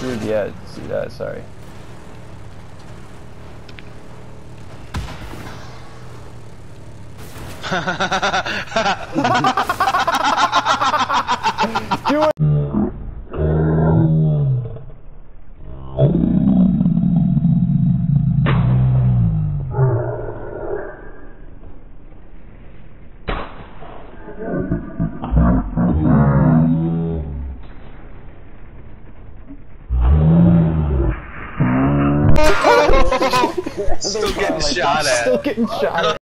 Dude, yeah, see that, sorry. Do it! Still getting shot at. Still getting shot at.